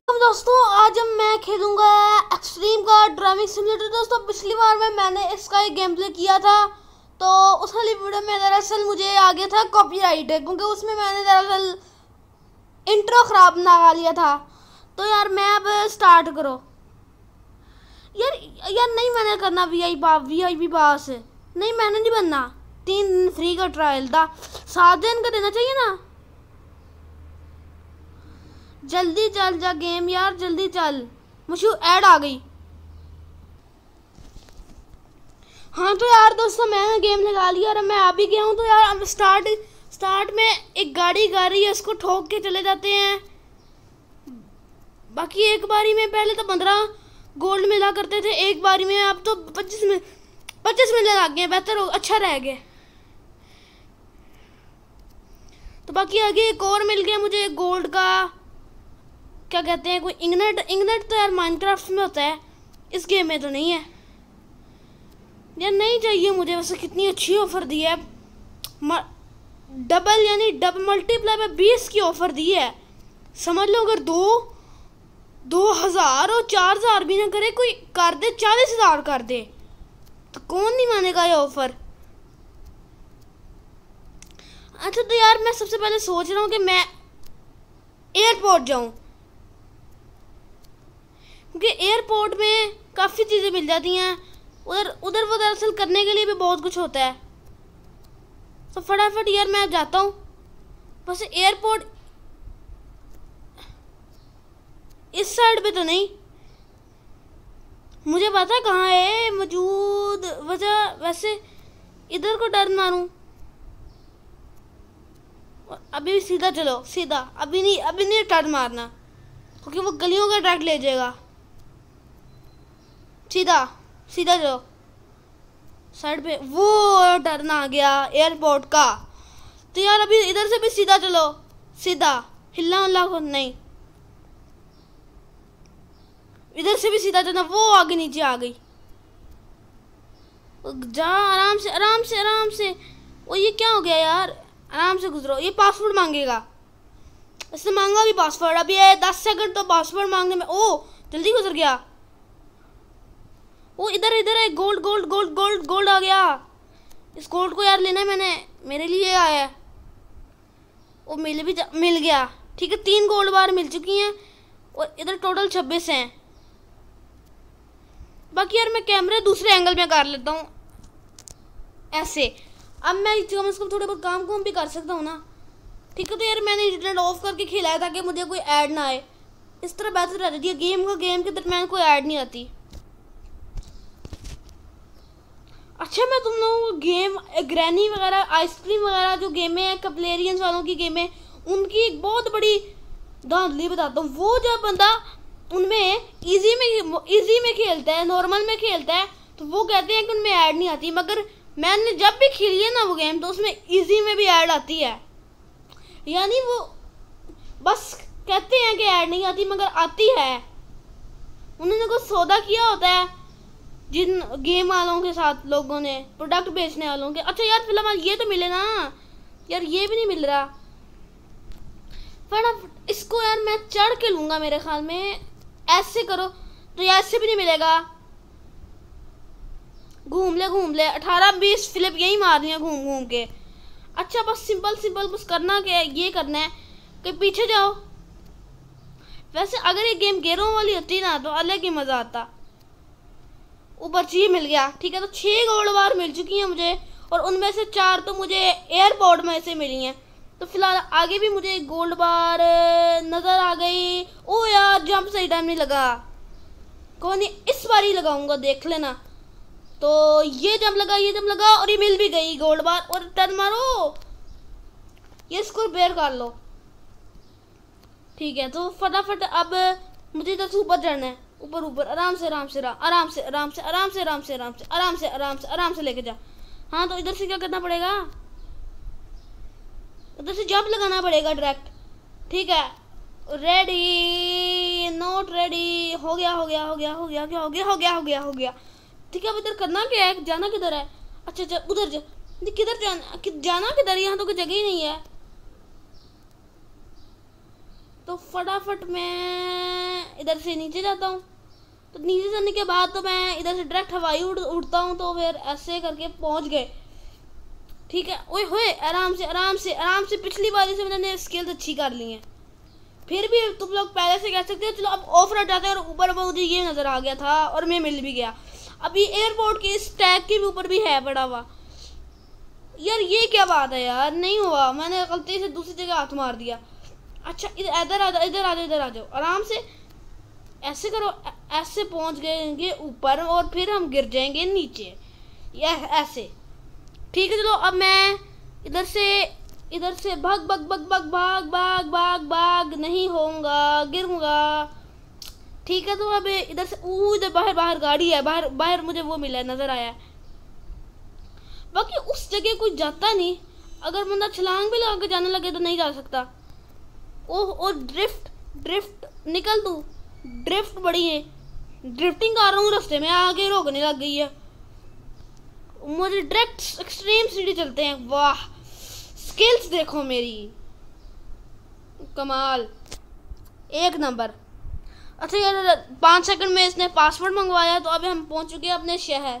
वालेकुम दोस्तों, आज हम मैं खेलूँगा एक्सट्रीम का ड्राइविंग सिमुलेटर दोस्तों, पिछली बार में मैंने इसका एक गेम प्ले किया था तो उस वाली वीडियो में दरअसल मुझे आ गया था कॉपीराइट क्योंकि उसमें मैंने दरअसल इंट्रो ख़राब लगा लिया था। तो यार, मैं अब स्टार्ट करो। यार यार, नहीं मैंने करना वी आई बा वी आई पी पास। नहीं, मैंने नहीं बनना। तीन दिन फ्री का ट्रायल था। सात दिन का देना चाहिए ना? जल्दी चल जा गेम यार, जल्दी चल। मुझे ऐड आ गई। हाँ तो यार दोस्तों, मैंने गेम लगा लिया और मैं आ भी गया हूँ तो यार स्टार्ट स्टार्ट में एक गाड़ी गा रही है, उसको ठोक के चले जाते हैं। बाकी एक बारी में पहले तो पंद्रह गोल्ड मिला करते थे, एक बारी में अब तो पच्चीस में, पच्चीस मिलने लग गए, बेहतर हो अच्छा रह गए तो बाकी आगे एक और मिल गया मुझे गोल्ड का। क्या कहते हैं, कोई इंगनेट इंगनेट तो यार माइनक्राफ्ट में होता है। इस गेम में तो नहीं है। यार नहीं चाहिए मुझे, वैसे कितनी अच्छी ऑफ़र दी है। डबल यानी डबल मल्टीप्लाई में बीस की ऑफ़र दी है। समझ लो अगर दो दो हज़ार और चार हज़ार भी ना करे, कोई कर दे, चालीस हज़ार कर दे तो कौन नहीं मानेगा ये ऑफ़र अच्छा तो यार मैं सबसे पहले सोच रहा हूँ कि मैं एयरपोर्ट जाऊँ। क्योंकि एयरपोर्ट में काफ़ी चीज़ें मिल जाती हैं। उधर उधर वो दरअसल करने के लिए भी बहुत कुछ होता है। तो फटाफट यार मैं जाता हूँ। बस एयरपोर्ट इस साइड पे तो नहीं। मुझे पता कहाँ है मौजूद वजह। वैसे इधर को डर मारूं। अभी भी सीधा चलो, सीधा। अभी नहीं अभी नहीं टर्न मारना, क्योंकि वो गलियों का ट्रैक ले जाएगा। सीधा सीधा जाओ। साइड पे, वो टर्न आ गया एयरपोर्ट का। तो यार अभी इधर से भी सीधा चलो। सीधा, हिलना उल्ला को नहीं। इधर से भी सीधा चलना, वो आगे नीचे आ गई। जा, आराम से आराम से आराम से। वो ये क्या हो गया यार? आराम से गुजरो। ये पासवर्ड मांगेगा। इसने मांगा भी पासवर्ड अभी दस सेकंड तो पासवर्ड मांगने में ओ, जल्दी गुजर गया। वो इधर इधर है gold gold gold gold gold आ गया। इस गोल्ड को यार लेना है मैंने, मेरे लिए आया है। वो मिल भी मिल गया। ठीक है, तीन गोल्ड बार मिल चुकी हैं, और इधर टोटल छब्बीस हैं। बाकी यार मैं कैमरे दूसरे एंगल में कर लेता हूँ। ऐसे। अब मैं कम से कम थोड़े बहुत काम कुम भी कर सकता हूँ ना। ठीक है तो यार मैंने इंटरनेट ऑफ़ करके खिलाया ताकि मुझे कोई ऐड ना आए। इस तरह बेहतर रहती है गेम का गेम के दरमियान कोई ऐड नहीं आती। अच्छा मैं तुम लोगों गेम ग्रैनी वगैरह आइसक्रीम वगैरह जो गेमें हैं कपलेरियंस वालों की गेमें उनकी एक बहुत बड़ी धांधली बताता हूँ। वो जब बंदा उनमें इजी में इजी में खेलता है नॉर्मल में खेलता है तो वो कहते हैं कि उनमें ऐड नहीं आती। मगर मैंने जब भी खेली है ना वो गेम तो उसमें इजी में भी ऐड आती है। यानी वो बस कहते हैं कि ऐड नहीं आती, मगर आती है। उन्होंने कुछ सौदा किया होता है। जिन गेम वालों के साथ लोगों ने प्रोडक्ट बेचने वालों के अच्छा यार, फ़िलहाल ये तो मिले ना। यार, ये भी नहीं मिल रहा। फटाफट, इसको यार मैं चढ़ के लूँगा मेरे ख्याल में। ऐसे करो तो यार ऐसे भी नहीं मिलेगा। घूम ले घूम ले। अठारह, बीस फिलिप यही मारनी है घूम घूम के। अच्छा बस सिंपल सिंपल बस करना क्या ये करना है कि पीछे जाओ। वैसे अगर ये गेम गेरों वाली होती ना तो अलग ही मज़ा आता। ऊपर चाहिए मिल गया, ठीक है? तो छः गोल्ड बार मिल चुकी हैं मुझे, और उनमें से चार तो मुझे एयरपोर्ट में से मिली हैं। तो फ़िलहाल आगे भी मुझे गोल्ड बार नज़र आ गई। ओ यार, जंप सही टाइम नहीं लगा। कौन नहीं, इस बार ही लगाऊँगा, देख लेना। तो ये जंप लगा, ये जंप लगा, और ये मिल भी गई गोल्ड बार। और टर्न मारो। ये इसको रिपेयर कर लो। ठीक है तो फटाफट अब मुझे इधर ऊपर चढ़ना है। ऊपर ऊपर, आराम से आराम से आराम से आराम से आराम से आराम से आराम से आराम से आराम से आराम से लेके जा। हाँ तो इधर से क्या करना पड़ेगा? उधर से जंप लगाना पड़ेगा डायरेक्ट ठीक है? रेडी नोट रेडी हो गया हो गया हो गया हो गया क्या हो गया हो गया हो गया हो गया। ठीक है, अब इधर करना क्या है? जाना किधर है? अच्छा अच्छा उधर जा। किधर जाना जाना किधर यहाँ तो कोई जगह ही नहीं है। तो फटाफट मैं इधर से नीचे जाता हूँ। तो नीचे जाने के बाद तो मैं इधर से डायरेक्ट हवाई उड़, उड़ता हूँ तो फिर ऐसे करके पहुँच गए। ठीक है? ओए होए, आराम से आराम से आराम से पिछली बारी से मैंने स्किल्स अच्छी कर ली हैं। फिर भी तुम लोग पहले से कह सकते हो, चलो अब ऑफ़ रोड जाते हैं और ऊपर मुझे ये नज़र आ गया था और मैं मिल भी गया। अभी एयरपोर्ट के इस टैग के ऊपर भी है पड़ा हुआ। यार ये क्या बात है यार? नहीं हुआ। मैंने गलती से दूसरी जगह हाथ मार दिया। अच्छा इधर आ जाओ, इधर आ जाओ, इधर आ जाओ। आराम से ऐसे करो ऐसे पहुँच गएँगे ऊपर और फिर हम गिर जाएँगे नीचे। या ऐसे। ठीक है, चलो अब मैं इधर से इधर से भाग भाग भाग भाग भाग भाग भाग भाग, नहीं होऊँगा, गिरूँगा। ठीक है तो अब इधर से इधर बाहर बाहर गाड़ी है, बाहर बाहर मुझे वो मिला नज़र आया। बाकी उस जगह कोई जाता नहीं। अगर बंदा छलांग भी लगा के जाने लगे तो नहीं जा सकता। ओह, और ड्रिफ्ट ड्रिफ्ट, निकल तू। ड्रिफ्ट बड़ी है। ड्रिफ्टिंग कर रहा हूँ, रास्ते में आगे रोकने लग गई है। मुझे डायरेक्ट एक्सट्रीम सीढ़ी चलते हैं। वाह स्किल्स देखो मेरी। कमाल। एक नंबर। अच्छा यार, पाँच सेकंड में इसने पासवर्ड मंगवाया तो अभी हम पहुँच चुके हैं अपने शहर।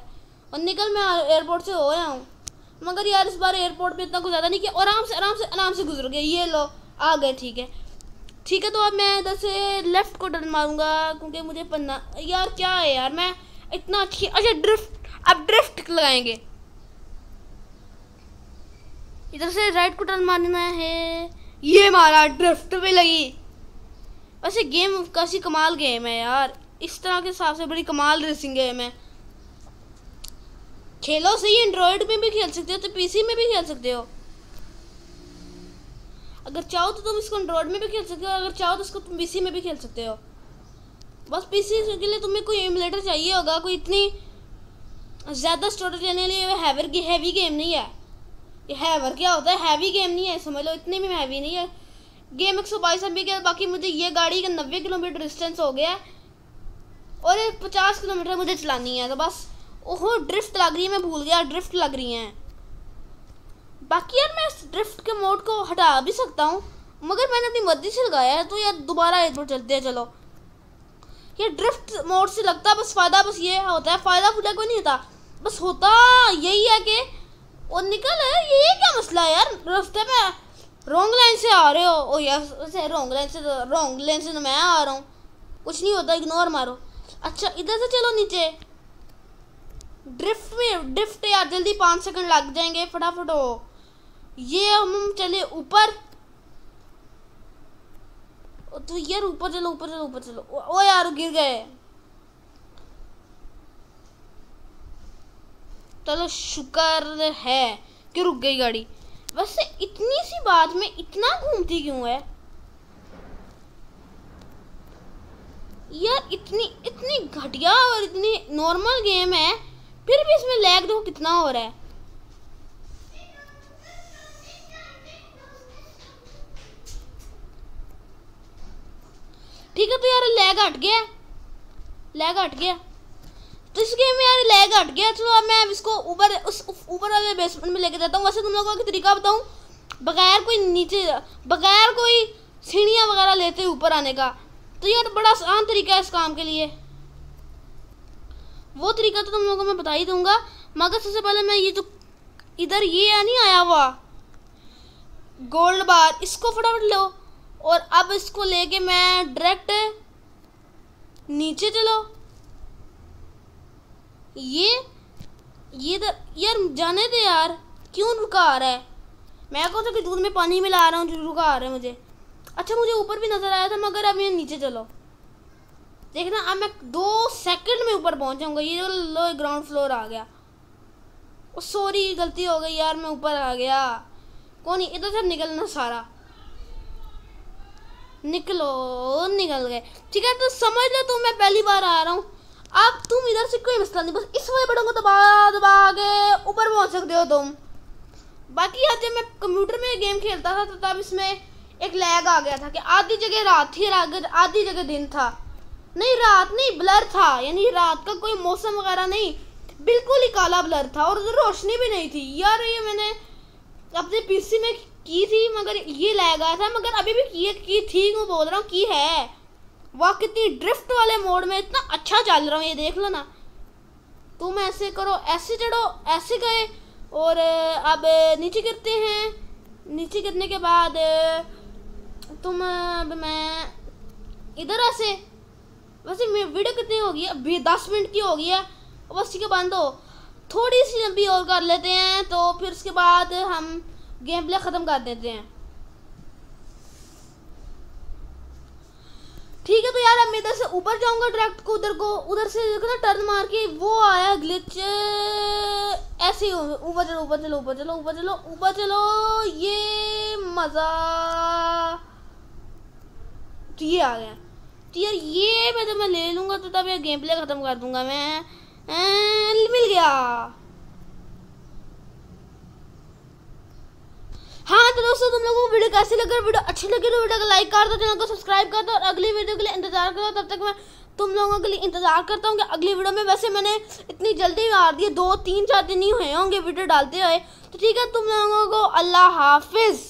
और निकल मैं एयरपोर्ट से हो आया हूँ। मगर यार, इस बार एयरपोर्ट पे इतना कुछ ज़्यादा नहीं किया। आराम से आराम से आराम से गुजर गए ये लो, आ गए, ठीक है। ठीक है तो अब मैं इधर से लेफ़्ट को टर्न मारूँगा, क्योंकि मुझे पन्ना, यार क्या है यार, मैं इतना अच्छी अच्छा ड्रिफ्ट अब ड्रिफ्ट लगाएँगे। इधर से राइट को टर्न मारना है, ये मारा ड्रिफ्ट भी लगी। वैसे गेम काफ़ी कमाल गेम है यार, इस तरह के हिसाब से बड़ी कमाल रेसिंग गेम है। खेलो, सही एंड्रॉयड में भी खेल सकते हो तो पीसी में भी खेल सकते हो। अगर चाहो तो तुम इसको एंड्रॉयड में भी खेल सकते हो, अगर चाहो तो इसको तुम पीसी में भी खेल सकते हो। बस पीसी के लिए तुम्हें कोई एमुलेटर चाहिए होगा, कोई इतनी ज़्यादा स्टोरेज लेने के लिए हैवर की हैवी गेम नहीं है। ये हैवर क्या होता है? हैवी गेम नहीं है, समझ लो, इतनी भी हैवी नहीं है। गेम एक सौ बाईस एम बी बाकी मुझे ये गाड़ी का नब्बे किलोमीटर डिस्टेंस हो गया और ये पचास किलोमीटर मुझे चलानी है तो बस, ओहो ड्रिफ्ट लग रही है, मैं भूल गया ड्रिफ्ट लग रही है। बाकी यार मैं ड्रिफ्ट के मोड को हटा भी सकता हूँ, मगर मैंने अपनी मर्ज़ी से लगाया है तो यार दोबारा एक बार चलते हैं, चलो। ये ड्रिफ्ट मोड से लगता है बस फ़ायदा बस ये होता है, फ़ायदा फुला कोई नहीं होता, बस होता यही है कि और निकल है, ये क्या मसला है यार, रास्ते में रॉन्ग लाइन से आ रहे हो, ओ यार रॉन्ग लाइन से रॉन्ग लाइन से तो मैं आ रहा हूँ, कुछ नहीं होता इग्नोर मारो। अच्छा इधर से चलो नीचे। ड्रिफ्ट में ड्रिफ्ट यार, जल्दी पाँच सेकंड लग जाएँगे, फटाफट हो। ये हम चले ऊपर। तो यार ऊपर चलो ऊपर चलो ऊपर चलो। ओ यार गिर गए। चलो, शुक्र है कि रुक गई गाड़ी। वैसे इतनी सी बात में इतना घूमती क्यों है? यार, इतनी इतनी घटिया और इतनी नॉर्मल गेम है, फिर भी इसमें लैग देखो कितना हो रहा है। ठीक है तो यार लैग हट गया। लैग हट गया। तो इस गेम में यार लैग हट गया। चलो अब मैं इसको ऊपर, उस ऊपर वाले बेसमेंट में लेके जाता हूँ। वैसे तुम लोगों को तरीका बताऊँ। बगैर कोई नीचे, बगैर कोई सीढ़ियाँ वगैरह लेते ऊपर आने का। तो यार, बड़ा आसान तरीका है इस काम के लिए। वो तरीका तो तुम लोगों को मैं बता ही दूँगा। मगर सबसे पहले मैं ये जो, इधर ये नहीं आया हुआ? गोल्ड बार इसको फटाफट लो। और अब इसको लेके मैं डायरेक्ट नीचे चलो। ये ये तो यार जाने दे यार, क्यों रुका आ रहा है? मैं कौन सा दूध में पानी मिला रहा हूँ रुका आ रहा है मुझे। अच्छा मुझे ऊपर भी नज़र आया था, मगर अब ये नीचे चलो। देखना, अब मैं दो सेकंड में ऊपर पहुँच जाऊँगा। ये लो ग्राउंड फ्लोर आ गया। सॉरी गलती हो गई यार, मैं ऊपर आ गया। कौन इधर से निकलना सारा। निकलो, निकल गए। ठीक है तो समझ लो तुम, मैं पहली बार आ रहा हूँ। अब तुम इधर से कोई मसला नहीं, बस इस वाले बटन को दबा दबा के ऊपर पहुँच सकते हो तुम। बाकी आज जब मैं कंप्यूटर में गेम खेलता था तो तब इसमें एक लैग आ गया था कि आधी जगह रात थी आधी जगह दिन था। नहीं, रात नहीं ब्लर था। यानी रात का कोई मौसम वगैरह नहीं, बिल्कुल ही काला ब्लर था और रोशनी भी नहीं थी। यार, ये मैंने अपने पीसी में की थी मगर ये लैग गया था मगर अभी भी की, की थी मैं बोल रहा हूँ की है। वाह कितनी ड्रिफ्ट वाले मोड में इतना अच्छा चल रहा हूँ ये देख लो ना। तुम ऐसे करो ऐसे चढ़ो ऐसे गए और अब नीचे गिरते हैं। नीचे गिरने के बाद तुम अब मैं इधर ऐसे वैसे वीडियो कितनी होगी? अभी दस मिनट की होगी है। बस ठीक है बंद हो। थोड़ी सी लंबी और कर लेते हैं तो फिर उसके बाद हम गेम प्ले ख़त्म कर देते हैं। ठीक है तो यार, अब मैं इधर से ऊपर जाऊँगा डायरेक्ट को, उधर को, उधर से देखो ना टर्न मार के, वो आया ग्लिच ऐसे ही ऊपर चलो ऊपर चलो ऊपर चलो ऊपर चलो ऊपर चलो, ये मज़ा। तो ये आ गया। तो यार ये मैं तो मैं ले लूँगा तो तब ये गेम प्ले ख़त्म कर दूँगा मैं। मिल गया। हाँ तो दोस्तों, तुम लोगों को वीडियो कैसे लगा? वीडियो अच्छी लगी तो वीडियो को लाइक कर दो, चैनल को सब्सक्राइब कर दो, और अगली वीडियो के लिए इंतज़ार करो। तब तक मैं तुम लोगों के लिए इंतज़ार करता हूँ कि अगली वीडियो में वैसे मैंने इतनी जल्दी मार दी दो, तीन, चार दिन ही हुए होंगे वीडियो डालते हुए। तो ठीक है, तुम लोगों को अल्लाह हाफिज़।